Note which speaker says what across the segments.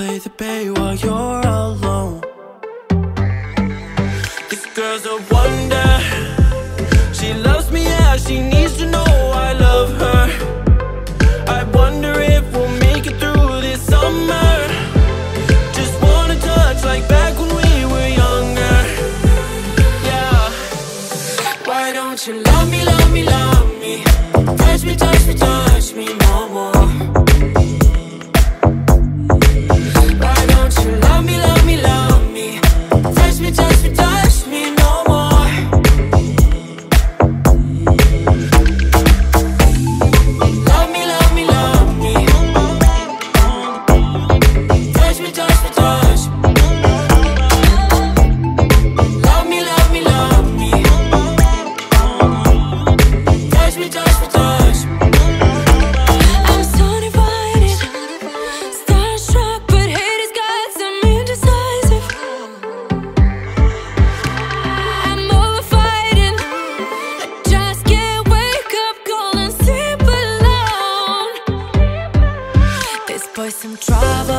Speaker 1: play the bay while you're alone.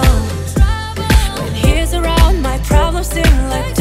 Speaker 2: trouble. When he's around, my problems seem like.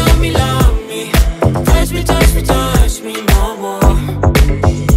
Speaker 1: love me, love me. Touch me, touch me, touch me no more.